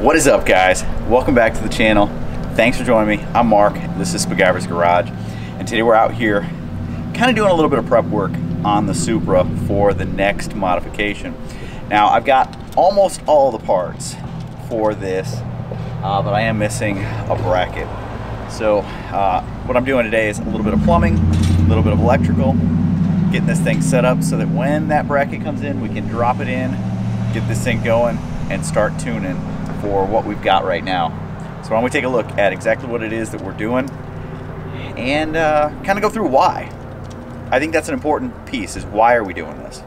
What is up guys? Welcome back to the channel. Thanks for joining me. I'm Mark. This is Spiguyver's Garage. And today we're out here kind of doing a little bit of prep work on the Supra for the next modification. Now I've got almost all the parts for this, uh, but I am missing a bracket. So uh, what I'm doing today is a little bit of plumbing, a little bit of electrical, getting this thing set up so that when that bracket comes in, we can drop it in, get this thing going, and start tuning for what we've got right now. So why don't we take a look at exactly what it is that we're doing and uh, kind of go through why. I think that's an important piece is why are we doing this?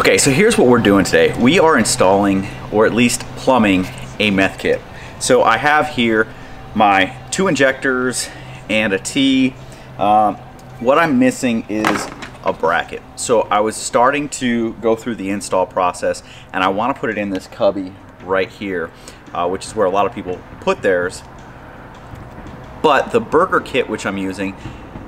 Okay, so here's what we're doing today. We are installing, or at least plumbing, a meth kit. So I have here my two injectors and a T. Um, what I'm missing is a bracket. So I was starting to go through the install process and I want to put it in this cubby right here uh, which is where a lot of people put theirs. But the burger kit which I'm using,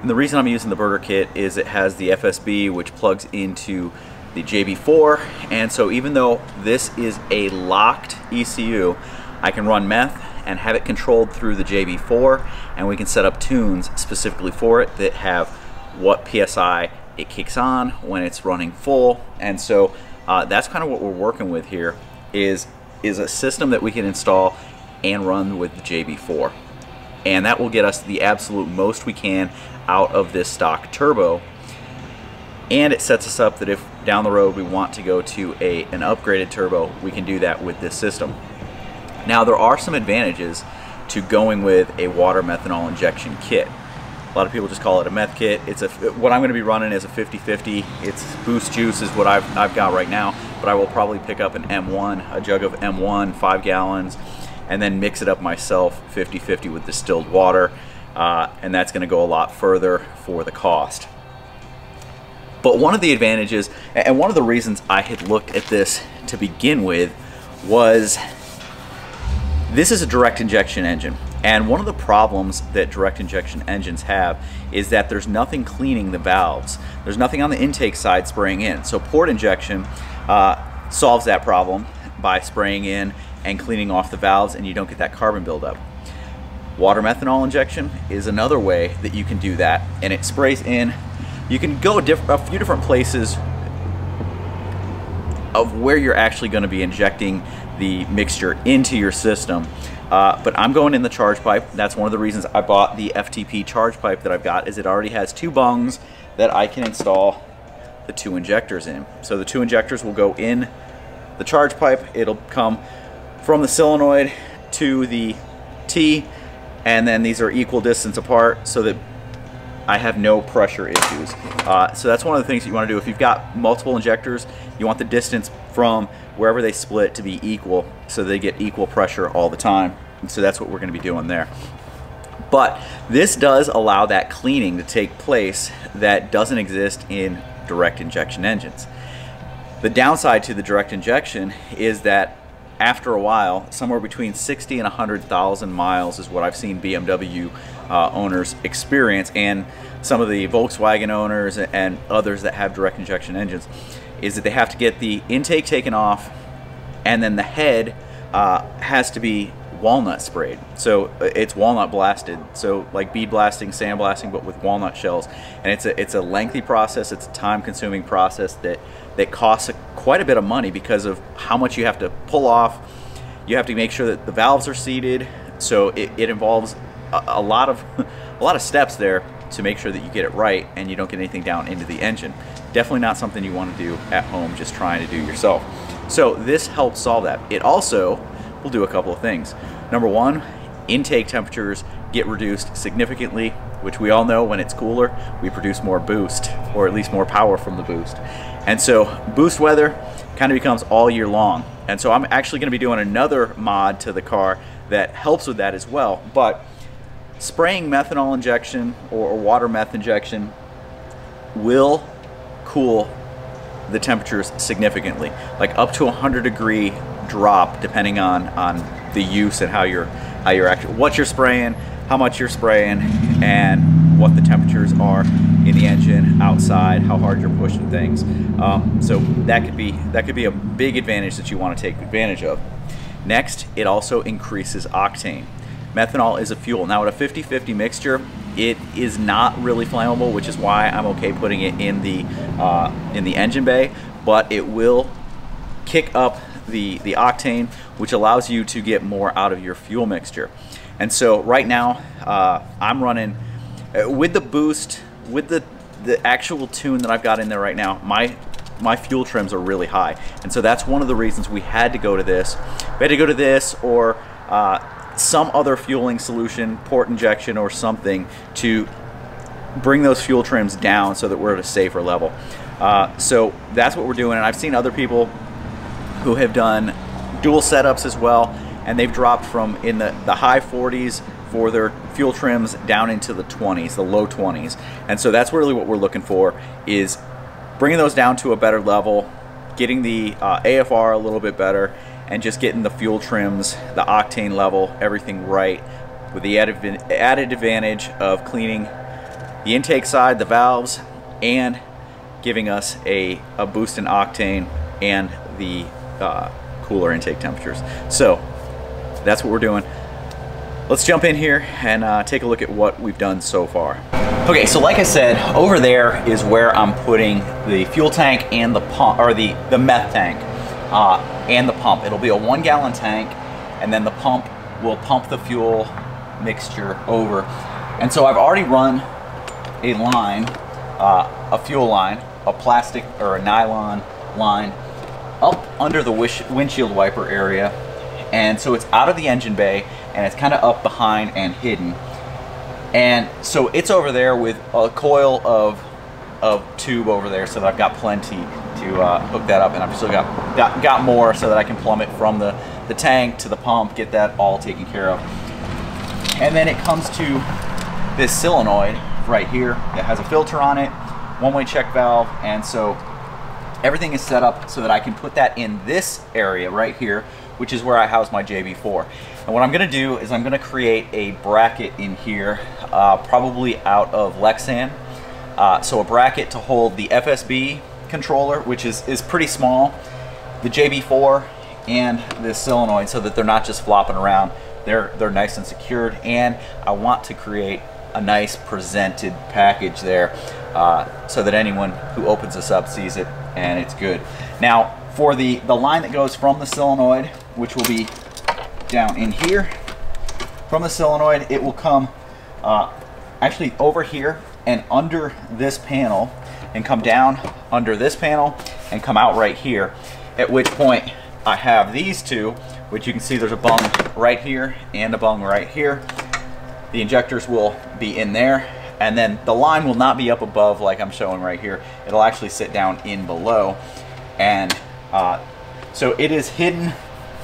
and the reason I'm using the burger kit is it has the FSB which plugs into the JB4 and so even though this is a locked ECU I can run meth and have it controlled through the JB4 and we can set up tunes specifically for it that have what PSI it kicks on when it's running full and so uh, that's kind of what we're working with here is is a system that we can install and run with the JB4. And that will get us the absolute most we can out of this stock turbo. And it sets us up that if down the road we want to go to a, an upgraded turbo, we can do that with this system. Now there are some advantages to going with a water methanol injection kit. A lot of people just call it a meth kit. It's a what I'm going to be running is a 50-50. It's Boost Juice is what I've, I've got right now, but I will probably pick up an M1, a jug of M1, five gallons, and then mix it up myself 50-50 with distilled water, uh, and that's going to go a lot further for the cost. But one of the advantages, and one of the reasons I had looked at this to begin with, was this is a direct injection engine. And one of the problems that direct injection engines have is that there's nothing cleaning the valves. There's nothing on the intake side spraying in. So port injection uh, solves that problem by spraying in and cleaning off the valves and you don't get that carbon buildup. Water methanol injection is another way that you can do that and it sprays in. You can go a, a few different places of where you're actually going to be injecting the mixture into your system. Uh, but I'm going in the charge pipe. That's one of the reasons I bought the FTP charge pipe that I've got is it already has two bungs that I can install the two injectors in. So the two injectors will go in the charge pipe. It'll come from the solenoid to the T and then these are equal distance apart so that I have no pressure issues. Uh, so that's one of the things that you want to do. If you've got multiple injectors, you want the distance from wherever they split to be equal so they get equal pressure all the time. And so that's what we're going to be doing there. But this does allow that cleaning to take place that doesn't exist in direct injection engines. The downside to the direct injection is that after a while, somewhere between 60 and 100,000 miles is what I've seen BMW uh, owners experience and some of the Volkswagen owners and others that have direct injection engines is that they have to get the intake taken off and then the head uh, has to be walnut sprayed. So uh, it's walnut blasted. So like bead blasting, sand blasting, but with walnut shells. And it's a, it's a lengthy process. It's a time consuming process that, that costs a, quite a bit of money because of how much you have to pull off. You have to make sure that the valves are seated. So it, it involves a, a lot of a lot of steps there to make sure that you get it right and you don't get anything down into the engine. Definitely not something you want to do at home just trying to do yourself. So this helps solve that. It also will do a couple of things. Number one, intake temperatures get reduced significantly, which we all know when it's cooler, we produce more boost, or at least more power from the boost. And so boost weather kind of becomes all year long. And so I'm actually going to be doing another mod to the car that helps with that as well. But spraying methanol injection or water meth injection will cool the temperatures significantly, like up to 100 degree drop depending on on the use and how you're how you're actually what you're spraying, how much you're spraying, and what the temperatures are in the engine, outside, how hard you're pushing things. Um, so that could be that could be a big advantage that you want to take advantage of. Next, it also increases octane. Methanol is a fuel. Now at a 50-50 mixture, it is not really flammable, which is why I'm okay putting it in the uh, in the engine bay, but it will kick up the, the octane, which allows you to get more out of your fuel mixture. And so right now, uh, I'm running, uh, with the boost, with the, the actual tune that I've got in there right now, my my fuel trims are really high. And so that's one of the reasons we had to go to this. We had to go to this or uh, some other fueling solution, port injection or something to bring those fuel trims down so that we're at a safer level. Uh, so that's what we're doing. And I've seen other people who have done dual setups as well, and they've dropped from in the, the high 40s for their fuel trims down into the 20s, the low 20s. And so that's really what we're looking for is bringing those down to a better level, getting the uh, AFR a little bit better, and just getting the fuel trims, the octane level, everything right with the added, added advantage of cleaning the intake side, the valves, and giving us a, a boost in octane and the uh, cooler intake temperatures. So that's what we're doing. Let's jump in here and uh, take a look at what we've done so far. Okay, so like I said, over there is where I'm putting the fuel tank and the pump, or the, the meth tank uh, and the pump. It'll be a one gallon tank and then the pump will pump the fuel mixture over. And so I've already run a line, uh, a fuel line, a plastic or a nylon line up under the windshield wiper area. And so it's out of the engine bay and it's kind of up behind and hidden. And so it's over there with a coil of, of tube over there so that I've got plenty to uh, hook that up and I've still got, got, got more so that I can plumb it from the, the tank to the pump, get that all taken care of. And then it comes to this solenoid right here that has a filter on it, one-way check valve, and so everything is set up so that I can put that in this area right here, which is where I house my JB4. And what I'm gonna do is I'm gonna create a bracket in here, uh, probably out of Lexan. Uh, so a bracket to hold the FSB controller, which is, is pretty small, the JB4, and this solenoid so that they're not just flopping around. They're, they're nice and secured, and I want to create a nice presented package there uh, so that anyone who opens this up sees it and it's good. Now, for the, the line that goes from the solenoid, which will be down in here, from the solenoid, it will come uh, actually over here and under this panel and come down under this panel and come out right here, at which point I have these two, which you can see there's a bung right here and a bung right here. The injectors will be in there and then the line will not be up above like I'm showing right here. It'll actually sit down in below. And uh, so it is hidden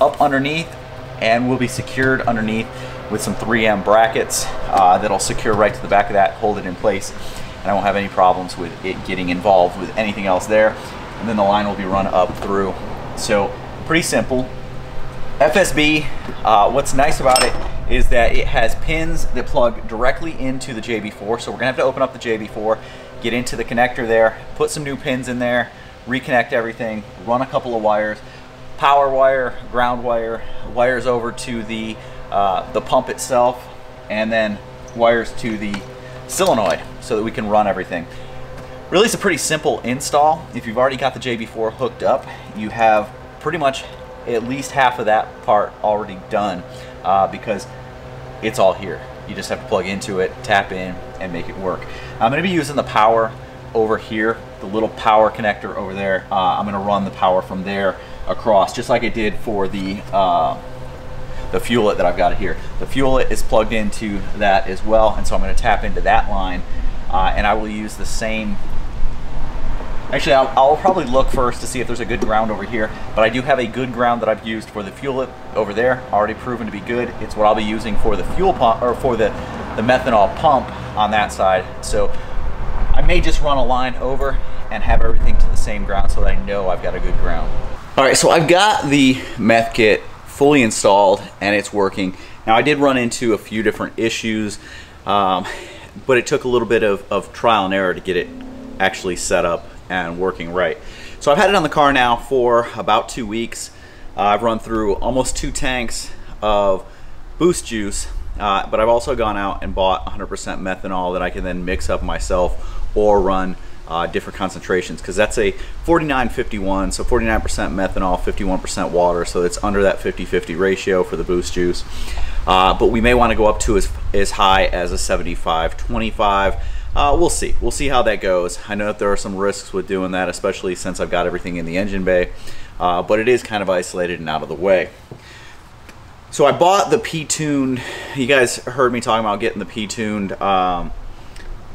up underneath and will be secured underneath with some 3M brackets uh, that'll secure right to the back of that, hold it in place. And I won't have any problems with it getting involved with anything else there. And then the line will be run up through. So pretty simple. FSB, uh, what's nice about it is that it has pins that plug directly into the JB4. So we're gonna have to open up the JB4, get into the connector there, put some new pins in there, reconnect everything, run a couple of wires, power wire, ground wire, wires over to the, uh, the pump itself, and then wires to the solenoid so that we can run everything. Really, it's a pretty simple install. If you've already got the JB4 hooked up, you have pretty much at least half of that part already done uh, because it's all here. You just have to plug into it, tap in, and make it work. I'm going to be using the power over here, the little power connector over there. Uh, I'm going to run the power from there across, just like I did for the uh, the Fuel-It that I've got here. The Fuel-It is plugged into that as well, and so I'm going to tap into that line, uh, and I will use the same Actually, I'll, I'll, probably look first to see if there's a good ground over here, but I do have a good ground that I've used for the fuel over there, already proven to be good. It's what I'll be using for the fuel pump, or for the, the methanol pump on that side. So I may just run a line over and have everything to the same ground so that I know I've got a good ground. All right, so I've got the meth kit fully installed and it's working. Now I did run into a few different issues, um, but it took a little bit of, of trial and error to get it actually set up and working right. So I've had it on the car now for about two weeks. Uh, I've run through almost two tanks of boost juice, uh, but I've also gone out and bought 100% methanol that I can then mix up myself or run uh, different concentrations because that's a 49-51, so 49% methanol, 51% water, so it's under that 50-50 ratio for the boost juice. Uh, but we may want to go up to as, as high as a 75-25. Uh, we'll see. We'll see how that goes. I know that there are some risks with doing that, especially since I've got everything in the engine bay, uh, but it is kind of isolated and out of the way. So I bought the P-tuned, you guys heard me talking about getting the P-tuned um,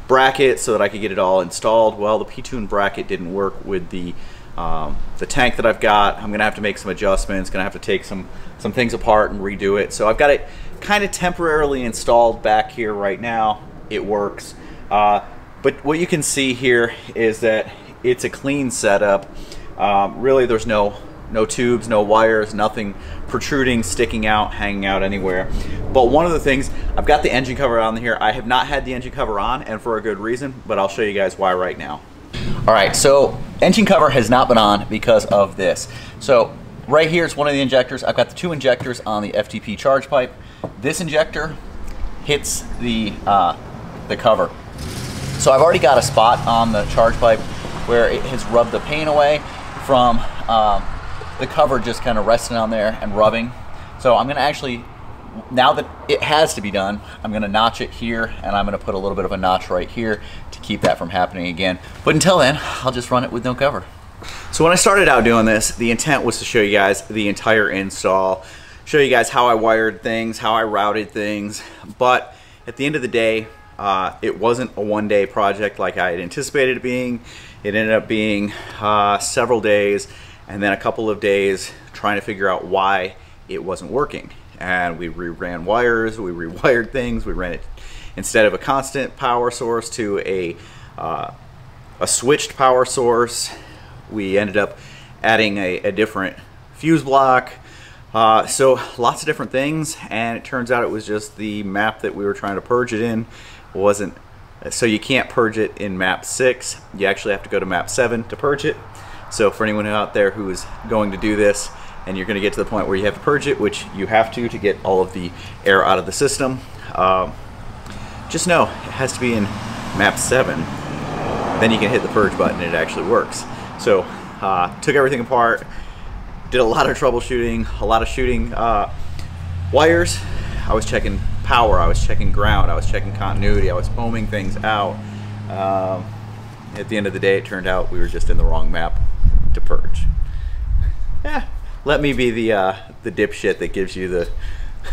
bracket so that I could get it all installed. Well, the P-tune bracket didn't work with the um, the tank that I've got. I'm gonna have to make some adjustments, gonna have to take some, some things apart and redo it. So I've got it kind of temporarily installed back here right now. It works. Uh, but what you can see here is that it's a clean setup. Um, really, there's no no tubes, no wires, nothing protruding, sticking out, hanging out anywhere. But one of the things, I've got the engine cover on here. I have not had the engine cover on and for a good reason, but I'll show you guys why right now. All right, so engine cover has not been on because of this. So right here is one of the injectors. I've got the two injectors on the FTP charge pipe. This injector hits the, uh, the cover. So I've already got a spot on the charge pipe where it has rubbed the paint away from um, the cover just kind of resting on there and rubbing. So I'm gonna actually, now that it has to be done, I'm gonna notch it here and I'm gonna put a little bit of a notch right here to keep that from happening again. But until then, I'll just run it with no cover. So when I started out doing this, the intent was to show you guys the entire install, show you guys how I wired things, how I routed things, but at the end of the day, uh, it wasn't a one day project like I had anticipated it being. It ended up being uh, several days and then a couple of days trying to figure out why it wasn't working. And we reran wires, we rewired things, we ran it instead of a constant power source to a, uh, a switched power source. We ended up adding a, a different fuse block. Uh, so lots of different things and it turns out it was just the map that we were trying to purge it in wasn't so you can't purge it in map 6 you actually have to go to map 7 to purge it so for anyone out there who is going to do this and you're going to get to the point where you have to purge it, which you have to to get all of the air out of the system, um, just know it has to be in map 7. Then you can hit the purge button and it actually works. So uh, took everything apart, did a lot of troubleshooting, a lot of shooting uh, wires. I was checking power, I was checking ground, I was checking continuity, I was foaming things out. Um, at the end of the day, it turned out we were just in the wrong map to purge. Yeah, let me be the uh, the dipshit that gives you the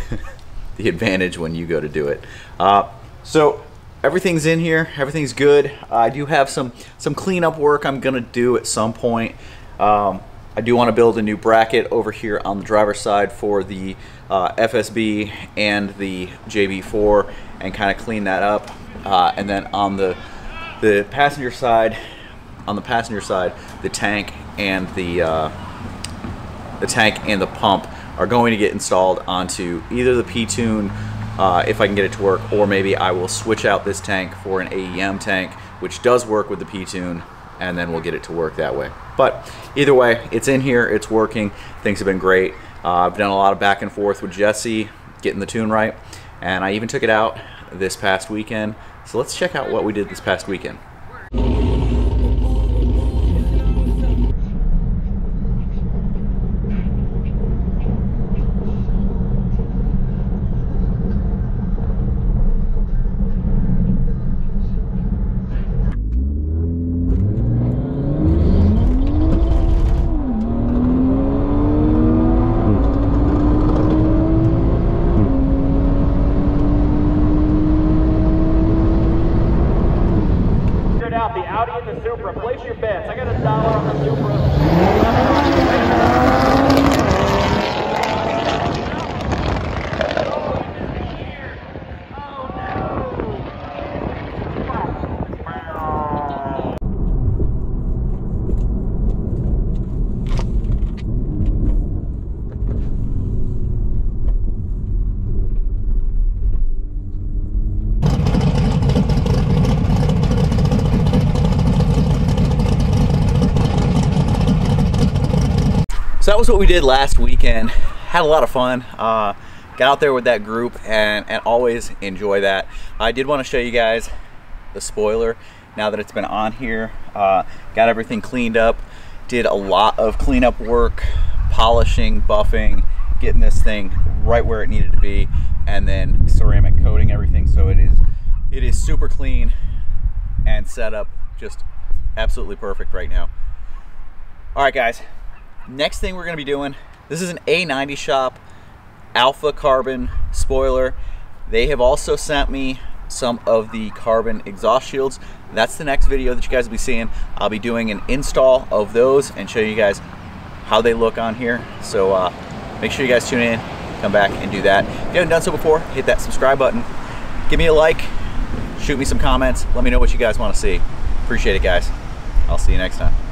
the advantage when you go to do it. Uh, so everything's in here, everything's good. I do have some some cleanup work I'm gonna do at some point. Um, I do want to build a new bracket over here on the driver's side for the uh, FSB and the JB4 and kind of clean that up. Uh, and then on the the passenger side, on the passenger side, the tank and the uh, the tank and the pump are going to get installed onto either the P-Tune, uh, if I can get it to work, or maybe I will switch out this tank for an AEM tank, which does work with the P-Tune, and then we'll get it to work that way. But either way, it's in here, it's working, things have been great. Uh, I've done a lot of back and forth with Jesse, getting the tune right, and I even took it out this past weekend. So let's check out what we did this past weekend. Was what we did last weekend. Had a lot of fun. Uh, got out there with that group and, and always enjoy that. I did want to show you guys the spoiler now that it's been on here. Uh, got everything cleaned up. Did a lot of cleanup work, polishing, buffing, getting this thing right where it needed to be, and then ceramic coating everything so it is it is super clean and set up just absolutely perfect right now. All right, guys. Next thing we're going to be doing, this is an A90 shop alpha carbon spoiler. They have also sent me some of the carbon exhaust shields. That's the next video that you guys will be seeing. I'll be doing an install of those and show you guys how they look on here. So uh, make sure you guys tune in, come back and do that. If you haven't done so before, hit that subscribe button. Give me a like, shoot me some comments. Let me know what you guys want to see. Appreciate it, guys. I'll see you next time.